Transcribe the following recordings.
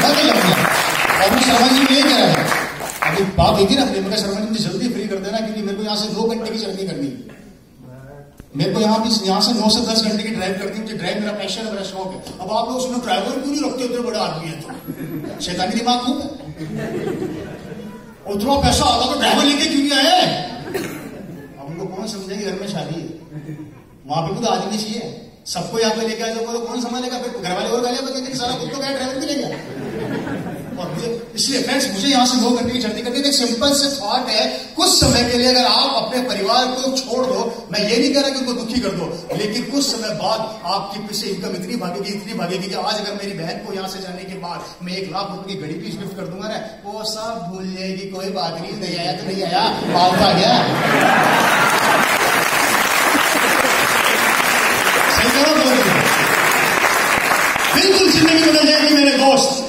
धोखा नहीं और मैं शर्मा जी को ये कह रहा है अभी बात हुई थी ना शर्मा जी मुझे जल्दी फ्री कर देना क्योंकि मेरे को यहाँ से दो घंटे की जर्नी करनी है मेरे को यहाँ भी यहाँ से नौ से दस घंटे की ड्राइव करती मुझे ड्राइव मेरा पैशन है मेरा शौक है अब आप लोग उसमें ड्राइवर क्यों नहीं रखते उतने बड़े आदमी है तो शैतानी दिमाग खूब है उतना पैसा आगा तो ड्राइवर लेके क्यों नहीं आए अब उनको कौन समझेगी घर में शादी है वहाँ पे खुद आदमी चाहिए सबको यहाँ पे लेके आए तो कौन संभालेगा फिर घर वाले और गालियाँ बजेंगे सारा खुद तो क्या ड्राइवर भी ले गया। इसलिए फ्रेंड्स मुझे यहाँ से की है सिंपल से थॉट है, कुछ समय के लिए अगर आप अपने परिवार को छोड़ दो, मैं ये नहीं कह रहा कि उनको दुखी कर दो, लेकिन कुछ समय बाद आपकी पीछे इनकम इतनी भागेगी इतनी भागेगी कि आज अगर मेरी बहन को यहाँ से जाने के बाद मैं एक लाख रुपए की घड़ी भी गिफ्ट कर दूँगा ना, वो सब भूल जाएगी, कोई बात नहीं नहीं आया तो नहीं आया आ गया। बिल्कुल ज़िंदगी बदल जाएगी मेरे दोस्त।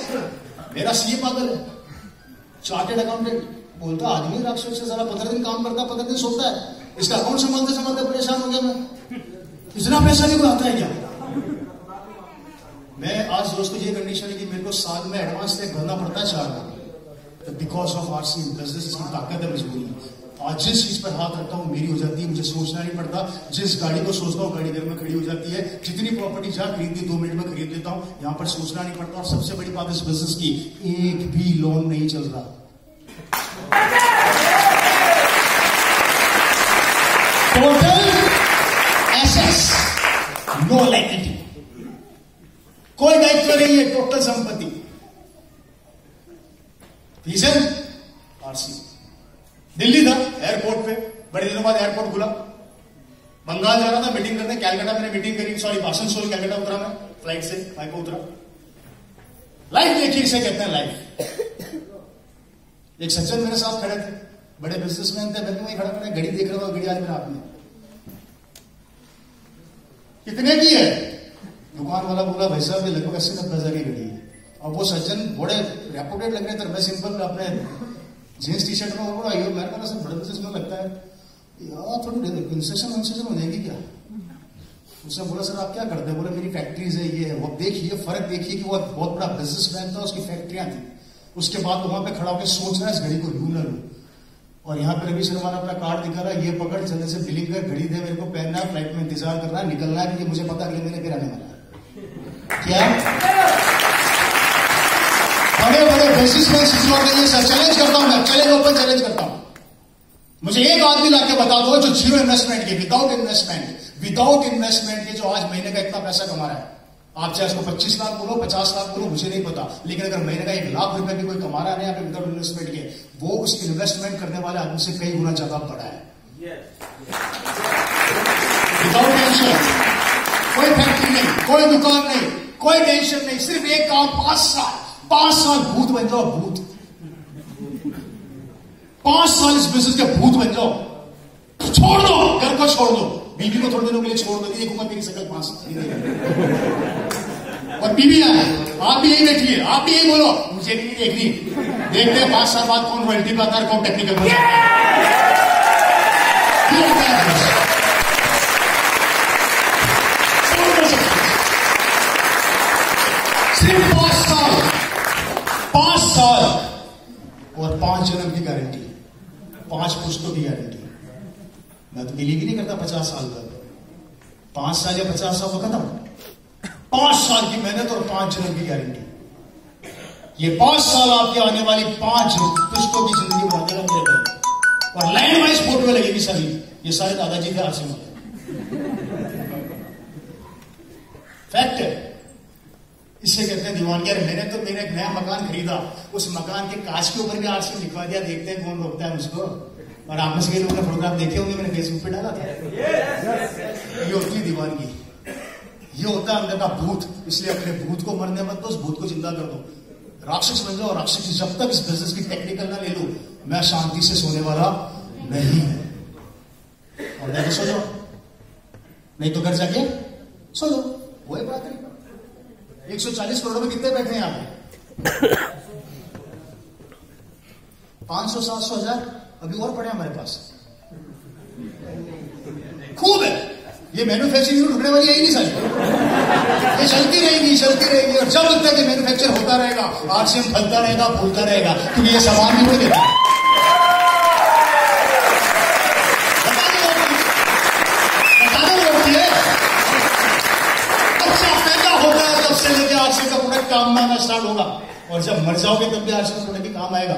मेरा सीए पागल है। चार्टेड अकाउंटेंट बोलता, आदमी राक्षस से जरा पंद्रह दिन काम करता, पंद्रह दिन सोता है। इसका अकाउंट संभालते संभालते परेशान हो गया मैं। इतना पैसा नहीं आता है क्या? मैं आज दोस्तों ये कंडीशन है कि मेरे को साल में एडवांस तक भरना पड़ता है चार lakh because of R C business ताकत है मजबूरी। आज जिस चीज़ पर हाथ रखता हूँ, मेरी हो जाती है, मुझे सोचना नहीं पड़ता। जिस गाड़ी को सोचता हूँ, गाड़ी घर में खड़ी हो जाती है। जितनी प्रॉपर्टी जहाँ खरीदनी, दो मिनट में खरीद लेता हूँ। यहाँ पर सोचना नहीं पड़ता। और सबसे बड़ी बात इस बिज़नेस की, एक भी लोन नहीं चल रहा। टोटल एसेस नो लाइबिलिटी कोई दायित्व नहीं है टोटल संपत्ति। रीजन दिल्ली था एयरपोर्ट पे। बड़े दिनों बाद एयरपोर्ट खुला। बंगाल जा रहा था मीटिंग करने। कैलकाटा मैंने मीटिंग करी। सॉरी भाषण सोल कैलकाटा उतरा मैं फ़्लाइट से फ़्लाइट को उतरा। लाइफ देखिए इसे कहते हैं लाइफ एक सज्जन मेरे साथ खड़े थे। बड़े बिजनेसमैन थे। मैं वही खड़ा खड़ा घड़ी देख रहा था, घड़ी आज मेरे में। कितने की है? दुकान वाला बोला, भाई साहब, ये लगभग अस्सी नब्बे हज़ार की घड़ी है। और वो सज्जन बड़े रेपुटेड लग रहे थे मैं सिंपल अपने जींस टी शर्ट में वो आई मैंने कहा सर बड़े बिज़नेस में लगता है, यार, थोड़ी कंसेशन वंसेशन हो जाएगी क्या? उसने बोला, सर, आप क्या करते हैं? बोले, मेरी फैक्ट्रीज है, ये है, वो देखिए, फ़र्क देखिए कि वो बहुत बड़ा बिज़नेस मैन था, उसकी फैक्ट्रियाँ थी। उसके बाद वहाँ पे खड़ा होकर सोच रहा है इस घड़ी को लू ना लू। और यहाँ पे रवि शर्मा ने अपना कार्ड दिखा रहा है, ये पकड़ जल्दी से बिलिंग कर, घड़ी दे, मेरे को पहनना है फ़्लाइट में इंतज़ार करना है, निकलना है कि मुझे पता अगले महीने फिर आने वाला है। क्या? बड़े बड़े बिजनेसमैन सिचुएट नहीं सर चैलेंज करता हूँ मैं चैलेंज ओपन चैलेंज करता हूँ। मुझे एक आदमी लाके बता दो जो ज़ीरो इन्वेस्टमेंट के विदाउट इन्वेस्टमेंट विदाउट इन्वेस्टमेंट के जो आज महीने का इतना पैसा कमा रहा है। आप चाहे उसको 25 लाख बोलो 50 लाख बोलो, मुझे नहीं पता। लेकिन अगर महीने का एक लाख रुपए भी कोई कमा रहा है पे विदाउट इन्वेस्टमेंट के, वो उस इन्वेस्टमेंट करने वाले आदमी से कई गुना ज़्यादा बड़ा है। विदाउट टेंशन कोई फैक्ट्री नहीं, कोई दुकान नहीं, कोई टेंशन नहीं, सिर्फ़ एक काम, पाँच साल। पाँच साल भूत बन जाओ भूत। पाँच साल इस बिज़नेस के भूत बन जाओ। छोड़ दो घर को छोड़ दो। बीवी को थोड़े दिनों के लिए छोड़ दो एक उम्र मेरी सकल पाँच और बीवी आए आप भी यही बैठिए आप भी यही बोलो मुझे नहीं देखनी देखते हैं पाँच साल बाद कौन रॉयल्टी पाता है कौन टेक्निकल पाँच पुस्तकों की गारंटी मैं तो बिलीव ही नहीं करता पचास साल तक पाँच साल या पचास साल तो खत्म। पाँच साल की मेहनत और पाँच जन्म की गारंटी ये पाँच साल आपके आने वाली पाँच पुस्तकों की ज़िंदगी बना देगा मेरे और लैंड वाइज फ़ोटो लगेगी सारी ये सारे दादाजी थे आसिम फैक्ट है। इससे कहते हैं, दीवान यार मैंने तो मेरा एक नया मकान खरीदा। उस मकान के कांच के ऊपर भी आरसी लिखवा दिया, देखते हैं कौन रोकता है मुझको। और आप से ने फोटोग्राफ देखे होंगे, मैंने फेसबुक पे डाला था। ये होती है दीवानगी ये होता है अंदर का भूत, इसलिए अपने भूत को मरने मत दो, उस भूत को ज़िंदा कर दो। राक्षस बन जाओ, राक्षस जब तक इस बिज़नेस की टेक्निकल ना ले लो, मैं शांति से सोने वाला नहीं और मैं तो सो जाओ नहीं तो घर जाके सो जाओ वही बात है 140 करोड़ में कितने बैठे हैं यहाँ पाँच सौ, सात सौ हज़ार? अभी और पड़े हमारे पास। खूब है। ये मैन्युफैक्चरिंग रुकने वाली ही नहीं सारी ये चलती रहेगी चलती रहेगी। और जब तक ये मैन्युफैक्चर होता रहेगा आरसीएम फलता रहेगा, फूलता रहेगा क्योंकि ये सामान भी वो देता है से लेके आरसी का प्रोडक्ट काम में आना स्टार्ट होगा। और जब मर जाओगे तब भी आरसी प्रोडक्ट ही काम आएगा।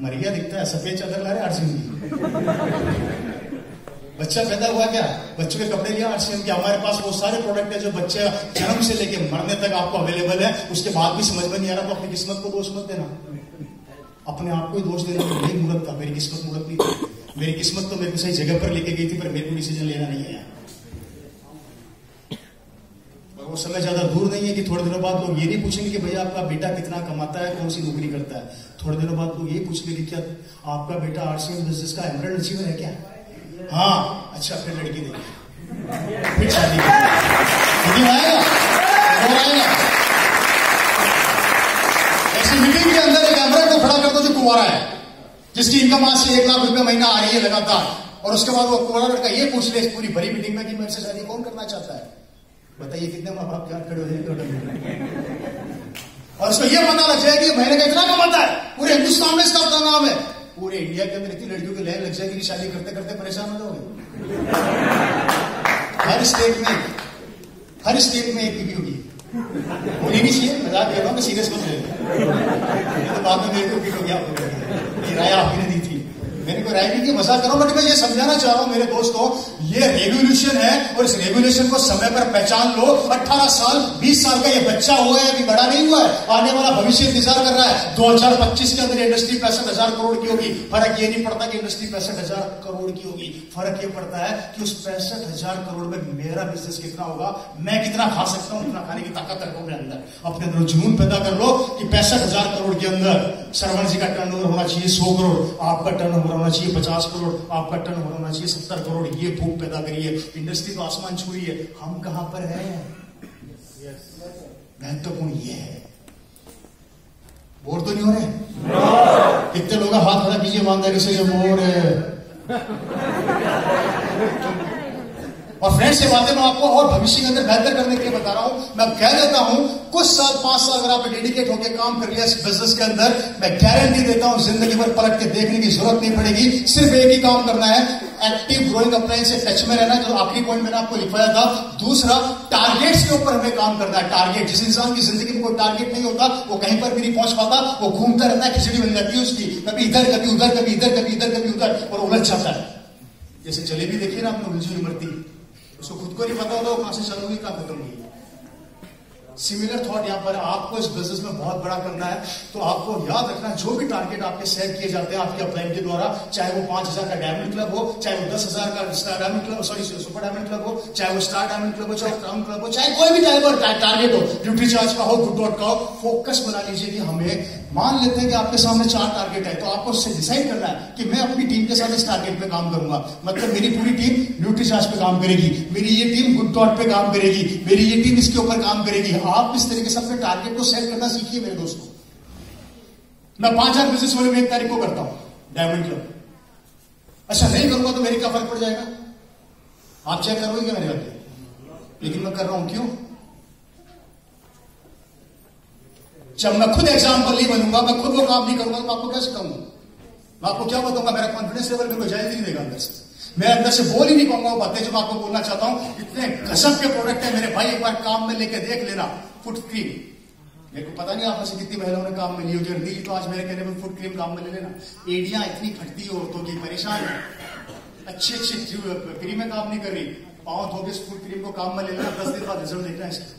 मर गया, दिखता है, सफ़ेद चादर ला रहे आरसीएम की। बच्चा पैदा हुआ क्या? बच्चों के कपड़े लिया आरसीएम के। हमारे पास वो सारे प्रोडक्ट है जो बच्चे जन्म से लेके मरने तक आपको अवेलेबल है। उसके बाद भी समझ में नहीं आ रहा तो अपनी किस्मत को दोष मत देना। अपने आप को ही दोष देना मेरी मूर्त था, मेरी किस्मत मूर्त नहीं थी। मेरी किस्मत तो मेरे को सही जगह पर लेके गई थी, पर मेरे को डिसीज़न लेना नहीं है वो समय ज़्यादा दूर नहीं है कि थोड़े दिनों बाद लोग ये नहीं पूछेंगे कि भैया आपका बेटा कितना कमाता है, कौन सी नौकरी करता है? थोड़े दिनों बाद लोग ये पूछेंगे कि क्या आपका बेटा आरसीएम बिज़नेस का एमरल्ड अचीवर है क्या? हाँ अच्छा फिर लड़की देगी फिर शादी के अंदर एक एमरल्ड को खड़ा कर दो जो कुआरा है, जिसकी इनकम आज से एक लाख रुपए महीना आ रही है लगातार। और उसके बाद वो कुआरा लड़का ये पूछ ले पूरी बड़ी मीटिंग में कि मेरे से शादी कौन करना चाहता है? बताइए, कितने माँ बाप क्या खड़े हो जाएँगे और उसको यह पता लग जाएगा कि महीने का इतना कमाता है। पूरे हिंदुस्तान में इसका अपना नाम है। पूरे इंडिया के अंदर इतनी लड़कियों की लाइन लग जाएगी कि शादी करते करते परेशान हो जाओगे। हर स्टेट में, हर स्टेट में एक बीबी होगी। होनी नहीं चाहिए, मज़ाक दे रहा हूँ सीरियस मत ले तो बाद में मेरे को रिपीट हो गया राय आपने कोई राय नहीं की मज़ाक करो, बट मैं ये समझाना चाह रहा हूँ मेरे दोस्तों ये रेगुलेशन है और इस रेगुलेशन को समय पर पहचान लो। 18 साल 20 साल का ये बच्चा है, अभी बड़ा नहीं हुआ है, आने वाला भविष्य इंतज़ार कर रहा है। 2025 के अंदर इंडस्ट्री पैंसठ हज़ार करोड़ की होगी। फ़र्क ये नहीं पड़ता कि इंडस्ट्री पैंसठ हज़ार करोड़ की होगी। फ़र्क ये पड़ता है कि उस पैंसठ हज़ार करोड़ में मेरा बिज़नेस कितना होगा, मैं कितना खा सकता हूँ उतना खाने की ताकत रखो मेरे अंदर। अपने अंदर जुनून पैदा कर लो कि पैंसठ हज़ार करोड़ के अंदर श्रवण जी का टर्न होना चाहिए, सौ करोड़। आपका टर्न होना चाहिए, पचास करोड़ आपका टर्न होना चाहिए, सत्तर करोड़ ये भूख पैदा करिए इंडस्ट्री तो आसमान छू रही है हम कहाँ पर है? महत्वपूर्ण ये है। बोर तो नहीं हो रहे? कितने लोग हाथ खड़ा कीजिए, ईमानदारी से जो बोर और फ्रेंड्स ये बातें मैं आपको और भविष्य के अंदर बेहतर करने के लिए बता रहा हूँ। मैं कह देता हूँ, कुछ साल, पाँच साल अगर आपने डेडिकेट होकर काम कर लिया इस बिज़नेस के अंदर, मैं गारंटी देता हूँ ज़िंदगी भर पलट के देखने की ज़रूरत नहीं पड़ेगी। सिर्फ़ एक ही काम करना है एक्टिव ग्रोइंग अप्लायंस से टच में रहना, जो आखिरी पॉइंट मैंने आपको लिखवाया था। दूसरा टारगेट्स के ऊपर हमें काम करना है। टारगेट जिस इंसान की ज़िंदगी में कोई टारगेट नहीं होता, वो कहीं पर भी नहीं पहुँच पाता, वो घूमता रहता है, खिचड़ी बन जाती है उसकी। कभी इधर, कभी उधर, कभी इधर कभी इधर, कभी उधर, और उलझ जाता है। जैसे जलेबी देखिए ना, आपने उलझी मरती उसको खुद को नहीं पता वो कहाँ से चलोगी, कहाँ होगी सिमिलर थॉट यहाँ पर, आपको इस बिज़नेस में बहुत बड़ा करना है तो आपको याद रखना जो भी टारगेट आपके सेट किए जाते हैं, आपके अपलाइन के द्वारा, चाहे वो पाँच हज़ार का डायमंड क्लब हो, चाहे वो दस हज़ार का diamond club sorry super diamond club हो, चाहे वो स्टार डायमंड क्लब हो, चाहे क्राउन क्लब हो, चाहे कोई भी टारगेट हो ड्यूटी चार्ज का हो गुड डॉट का हो फोकस बना लीजिए कि हमें मान लेते हैं कि आपके सामने चार टारगेट है तो आपको उससे डिसाइड करना है कि मैं अपनी टीम के साथ इस टारगेट पे काम करूँगा। मतलब मेरी पूरी टीम न्यूट्री चार्ज पे काम करेगी, मेरी ये टीम गुड डॉट पे काम करेगी, मेरी ये टीम इसके ऊपर काम करेगी। आप इस तरीके से अपने टारगेट को सेट करना सीखिए मेरे दोस्तों। मैं पाँच हज़ार बिज़नेस वाले में एक तारीख को करता हूँ डायमंड क्लब अच्छा नहीं करूँगा तो मेरी क्या फ़र्क पड़ जाएगा? आप चेक करोगे क्या मेरे घर लेकिन मैं कर रहा हूँ, क्यों? जब मैं खुद एग्ज़ाम्पल नहीं बनूँगा मैं खुद वो काम नहीं करूँगा तो आपको कैसे कहूँगा मैं आपको क्या बताऊँगा? मेरा कॉन्फिडेंस लेवल मेरे को जायज़ नहीं देगा अंदर से। मैं अंदर से बोल ही नहीं पाऊँगा बातें जो मैं आपको बोलना चाहता हूँ। इतने गजब के प्रोडक्ट है, मेरे भाई एक बार काम में लेके देख लेना फुट क्रीम मेरे को पता नहीं आप ऐसे कितनी महिलाओं ने काम में ली होगी दी तो आज मेरे कहने में फुट क्रीम काम में ले लेना। एडिया इतनी फटती हो तो की, परेशान है। अच्छी अच्छी क्रीमें काम नहीं कर रही। पाओ धोके फुट क्रीम को काम में ले लेना, दस दिन बाद रिज़ल्ट देखना इसका।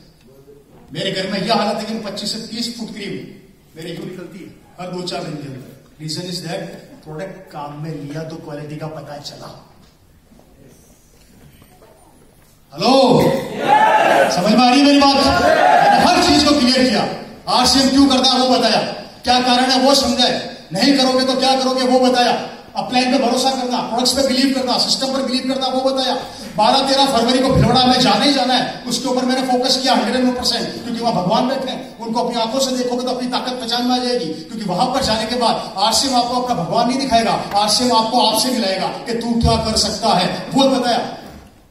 मेरे घर में यह हालत है कि पच्चीस से तीस फुट क्रीम मेरे क्यों निकलती है? हर दो चार दिन के अंदर। रीजन इज़ दैट प्रोडक्ट काम में लिया तो क्वालिटी का पता चला। हेलो समझ में आ रही है मेरी बात? मैंने हर चीज़ को क्लियर किया। आरसीएम क्यों करता है वो बताया। क्या कारण है वो समझाए नहीं करोगे तो क्या करोगे वो बताया। अपलाइन पे भरोसा करना प्रोडक्ट्स पे बिलीव करना सिस्टम पर बिलीव करना वो बताया। बारह तेरह फरवरी को भिलवड़ा में जाने ही जाना है। उसके ऊपर मैंने फोकस किया हंड्रेड एंड परसेंट क्योंकि वहाँ भगवान बैठे हैं। उनको अपनी आँखों से देखोगे तो अपनी ताकत पहचान में आ जाएगी। क्योंकि वहाँ पर जाने के बाद आरसीएम आपको अपना भगवान नहीं दिखाएगा, आरसीएम आपको आपसे मिलाएगा कि तू क्या कर सकता है। वो बताया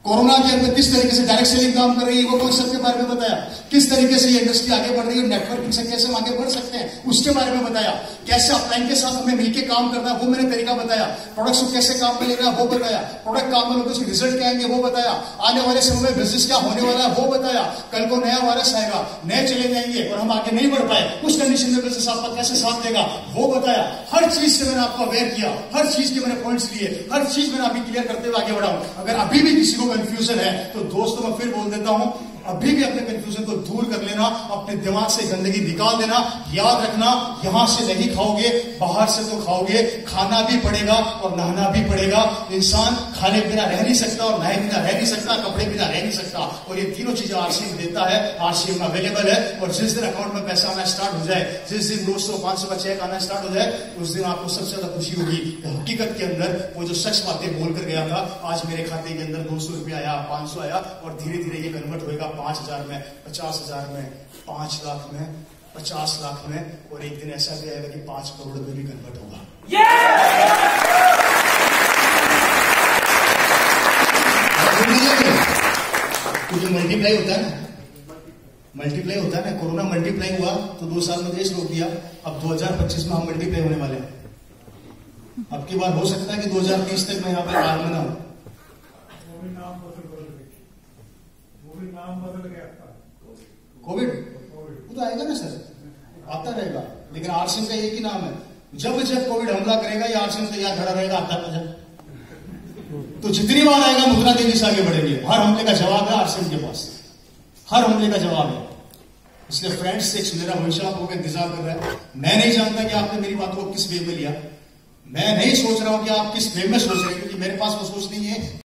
कोरोना के अंदर किस तरीके से डायरेक्ट सेलिंग काम कर रही है, वो कॉन्सेप्ट के बारे में बताया। किस तरीके से ये इंडस्ट्री आगे बढ़ रही है नेटवर्किंग से कैसे हम आगे बढ़ सकते हैं, उसके बारे में बताया। कैसे अपलाइन के साथ हमें मिलकर काम करना है, वो मैंने तरीका बताया। प्रोडक्ट्स को कैसे काम में लेना है, वो बताया। प्रोडक्ट काम में लोगों रिज़ल्ट क्या आएँगे, वो बताया। आने वाले समय में बिज़नेस क्या होने वाला है, वो बताया। कल को नया वायरस आएगा, नए चले जाएँगे और हम आगे नहीं बढ़ पाए। उस कंडीशन में बिज़नेस आपका कैसे साथ देगा, वो बताया। हर चीज़ से मैंने आपको अवेयर किया। हर चीज़ के मैंने पॉइंट्स लिए। हर चीज़ मैंने अभी क्लियर करते हुए आगे बढ़ाऊं। अगर अभी भी किसी को कंफ्यूजन है तो दोस्तों मैं फिर बोल देता हूँ अभी भी अपने कंफ्यूजन को दूर कर लेना, अपने दिमाग से गंदगी निकाल देना, याद रखना, यहाँ से नहीं खाओगे, बाहर से तो खाओगे, खाना भी पड़ेगा और नहाना भी पड़ेगा। इंसान खाने बिना रह नहीं सकता और नहाए बिना रह नहीं सकता, कपड़े बिना रह नहीं सकता। और ये तीनों चीज़ें आरसीएम देता है, आरसीएम अवेलेबल है। और जिस दिन अकाउंट में पैसा आना स्टार्ट हो जाए, जिस दिन दो सौ, पाँच सौ का चेक आना स्टार्ट हो जाए, उस दिन आपको सबसे ज़्यादा खुशी होगी। हकीकत के अंदर वो जो सच बातें बोल कर गया था, आज मेरे खाते के अंदर दो सौ रुपया आया, पाँच सौ आया और धीरे धीरे ये कन्वर्ट होएगा। पाँच हज़ार में, पचास हज़ार में, पाँच लाख में, पचास लाख में और एक दिन ऐसा भी आएगा कि पाँच करोड़ में भी कन्वर्ट होगा। तो जो मल्टीप्लाई होता है ना। मल्टीप्लाई होता है ना। कोरोना मल्टीप्लाई हुआ तो दो साल में देश रोक दिया। अब 2025 में हम मल्टीप्लाई होने वाले हैं। अब की बार हो सकता है कि 2030 तक मैं यहाँ पर आग में ना हूँ। नाम बदल गया कोविड? वो तो आएगा ना सर। आता रहेगा। लेकिन आरसीएम का एक ही नाम है। जब जब कोविड हमला करेगा, ये आरसीएम तैयार खड़ा रहेगा, आता जब तो जितनी बार आएगा, मुद्रा तेज़ी से आगे बढ़ेंगे। हर हमले का जवाब है आरसीएम के पास। हर हमले का जवाब है। इसलिए फ्रेंड्स एक सुनहरा भविष्य आप इंतज़ार कर रहा है। मैं नहीं जानता कि आपने मेरी बातों को किस वे में लिया। मैं नहीं सोच रहा हूँ कि आप किस वे में सोच रहे हैं, क्योंकि मेरे पास वो सोच नहीं है।